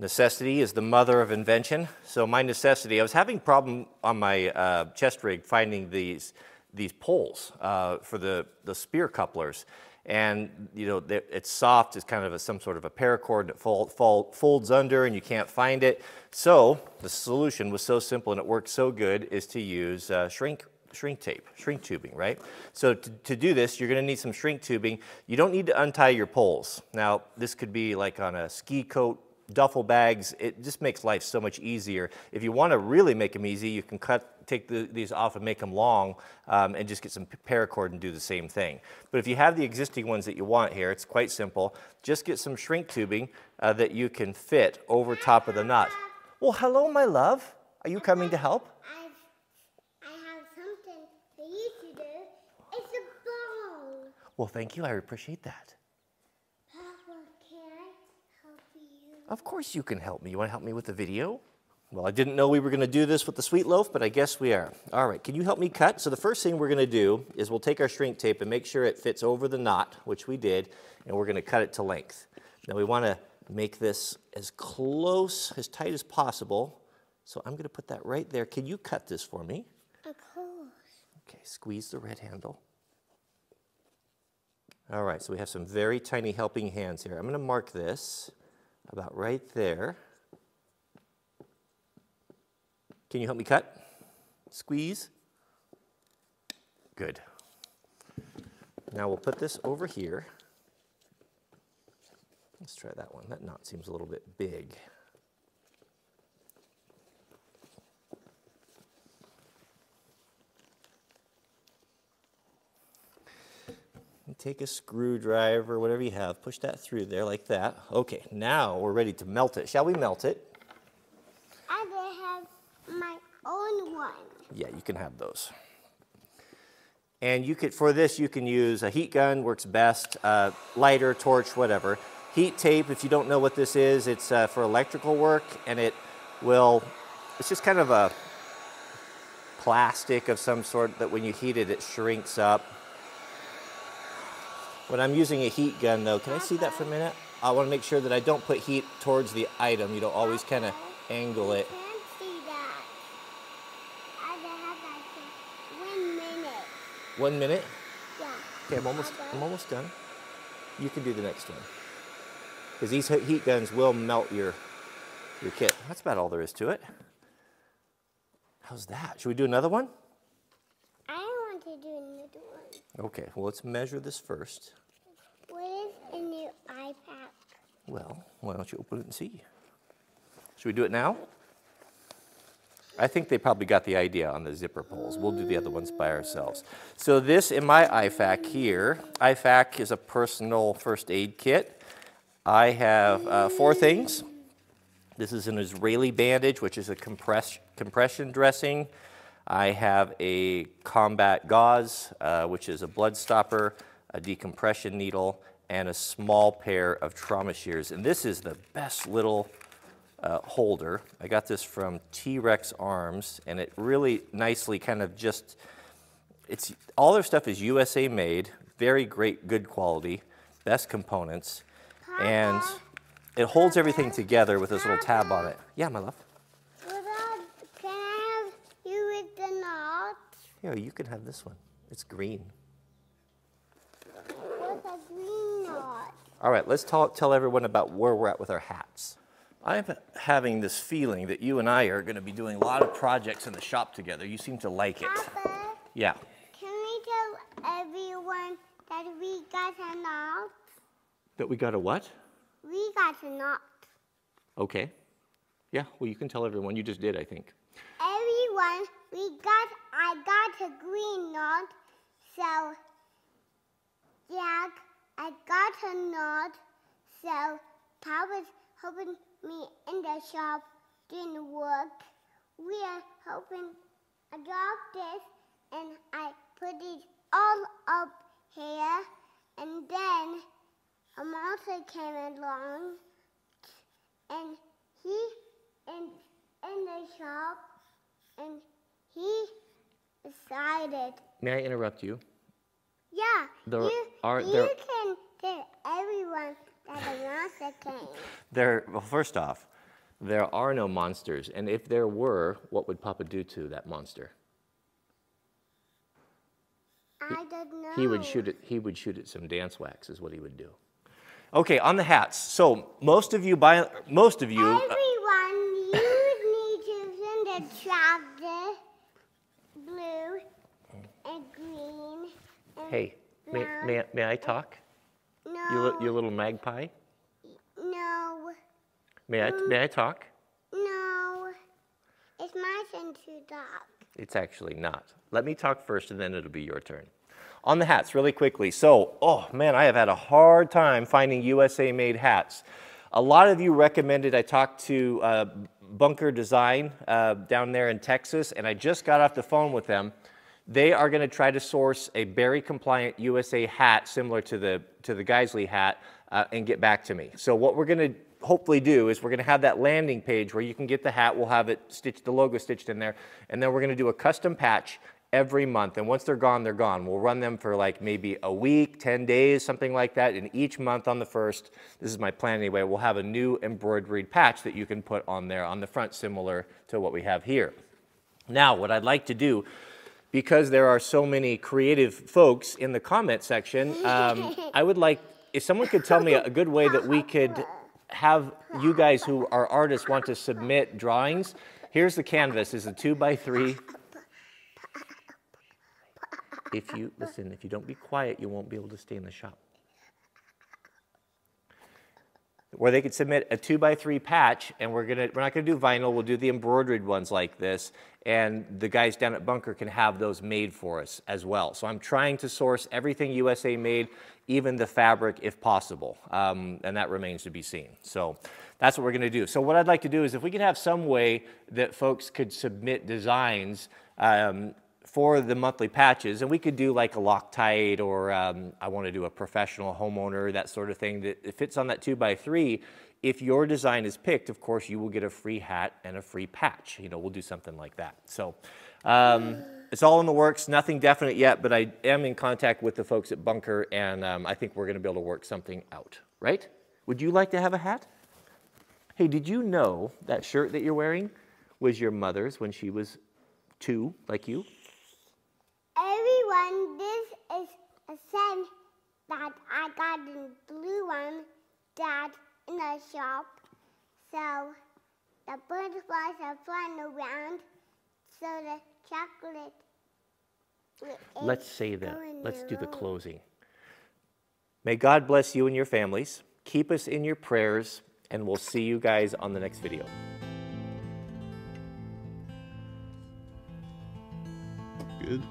Necessity is the mother of invention. So my necessity, I was having problem on my uh, chest rig finding these, these poles uh, for the, the spear couplers. And you know, it's soft, it's kind of a, some sort of a paracord that fold, fold, folds under and you can't find it. So the solution was so simple and it worked so good is to use uh, shrink shrink tape, shrink tubing, right? So to, to do this, you're gonna need some shrink tubing. You don't need to untie your poles. Now, this could be like on a ski coat duffel bags, it just makes life so much easier. If you want to really make them easy, you can cut, take the, these off and make them long um, and just get some paracord and do the same thing. But if you have the existing ones that you want here, it's quite simple. Just get some shrink tubing uh, that you can fit over top of the nut. Well, hello, my love. Are you coming to help? I have something for you to do. It's a ball. Well, thank you. I appreciate that. Of course you can help me. You want to help me with the video? Well, I didn't know we were going to do this with the sweet loaf, but I guess we are. All right, can you help me cut? So the first thing we're going to do is we'll take our shrink tape and make sure it fits over the knot, which we did, and we're going to cut it to length. Now we want to make this as close, as tight as possible. So I'm going to put that right there. Can you cut this for me? Of course. Okay, squeeze the red handle. All right, so we have some very tiny helping hands here. I'm going to mark this about right there. Can you help me cut? Squeeze. Good. Now we'll put this over here. Let's try that one. That knot seems a little bit big. Take a screwdriver, whatever you have, push that through there like that. Okay, now we're ready to melt it. Shall we melt it? I have my own one. Yeah, you can have those. And you could, for this, you can use a heat gun, works best, uh, lighter, torch, whatever. Heat tape, if you don't know what this is, it's uh, for electrical work, and it will, it's just kind of a plastic of some sort that when you heat it, it shrinks up. When I'm using a heat gun though, can I see that for a minute? I want to make sure that I don't put heat towards the item. You know, always kind of angle it. I can see that. I've had one minute. One minute? Yeah. Okay, I'm almost, I'm almost done. You can do the next one. Because these heat guns will melt your, your kit. That's about all there is to it. How's that? Should we do another one? Want to do another one. Okay, well, let's measure this first. What is in your IFAK? Well, why don't you open it and see? Should we do it now? I think they probably got the idea on the zipper poles. We'll do the other ones by ourselves. So this in my IFAK here, IFAK is a personal first aid kit. I have uh, four things. This is an Israeli bandage, which is a compress compression dressing. I have a combat gauze, uh, which is a blood stopper, a decompression needle, and a small pair of trauma shears. And this is the best little uh, holder. I got this from T-Rex Arms, and it really nicely kind of just, it's, all their stuff is USA made, very great, good quality, best components, and it holds everything together with this little tab on it. Yeah, my love. Can I have you with the knot? Yeah, you can have this one. It's green. What's a green knot? All right, let's talk, tell everyone about where we're at with our hats. I'm having this feeling that you and I are going to be doing a lot of projects in the shop together. You seem to like it. Papa, yeah. Can we tell everyone that we got a knot? That we got a what? We got a knot. Okay. Yeah, well, you can tell everyone. You just did, I think. Everyone, we got, I got a green knot. So, Jack, I got a knot, so Papa's helping me in the shop doing work. We are helping I got this and I put it all up here and then a monster came along and he in in the shop and he decided. May I interrupt you? Yeah, there you, are, you there, can tell everyone that the monster came. There, well, first off, There are no monsters. And if there were, what would Papa do to that monster? I don't know. He would shoot it. He would shoot it some dance wax, is what he would do. Okay, on the hats. So most of you, by most of you, uh, Everyone, you need to send a tractor, blue and green. And hey, may, may, may I talk? no, You, you little magpie. no, May I, may I talk? no. It's my turn to talk. It's actually not. Let me talk first, and then it'll be your turn. On the hats, really quickly. So, oh man, I have had a hard time finding USA made hats. A lot of you recommended I talk to uh, Bunker Design uh, down there in Texas, and I just got off the phone with them. They are going to try to source a Berry compliant USA hat similar to the, to the Geisley hat uh, and get back to me. So, what we're going to hopefully do is we're going to have that landing page where you can get the hat. We'll have it stitched, the logo stitched in there, and then we're going to do a custom patch every month. And once they're gone, they're gone. We'll run them for like maybe a week, 10 days, something like that. And each month on the first, this is my plan anyway, we'll have a new embroidered patch that you can put on there on the front, similar to what we have here. Now, what I'd like to do, because there are so many creative folks in the comment section, um, I would like, if someone could tell me a good way that we could have you guys who are artists want to submit drawings. Here's the canvas, is a two by three. If you, listen, if you don't be quiet, you won't be able to stay in the shop. Where they could submit a two by three patch, and we're gonna we're not gonna do vinyl. We'll do the embroidered ones like this, and the guys down at Bunker can have those made for us as well. So I'm trying to source everything USA made, even the fabric if possible, um, and that remains to be seen. So that's what we're gonna do. So what I'd like to do is if we could have some way that folks could submit designs. Um, for the monthly patches, and we could do like a Loctite or um, I want to do a professional homeowner, that sort of thing that fits on that two by three. If your design is picked, of course, you will get a free hat and a free patch. You know, we'll do something like that. So um, it's all in the works, nothing definite yet, but I am in contact with the folks at Bunker, and um, I think we're going to be able to work something out, right? Would you like to have a hat? Hey, did you know that shirt that you're wearing was your mother's when she was two, like you? Everyone, this is a scent that I got in blue one that in the shop. So the butterflies are flying around. So the chocolate. Let's say that. Let's do the closing. May God bless you and your families. Keep us in your prayers, and we'll see you guys on the next video. Good.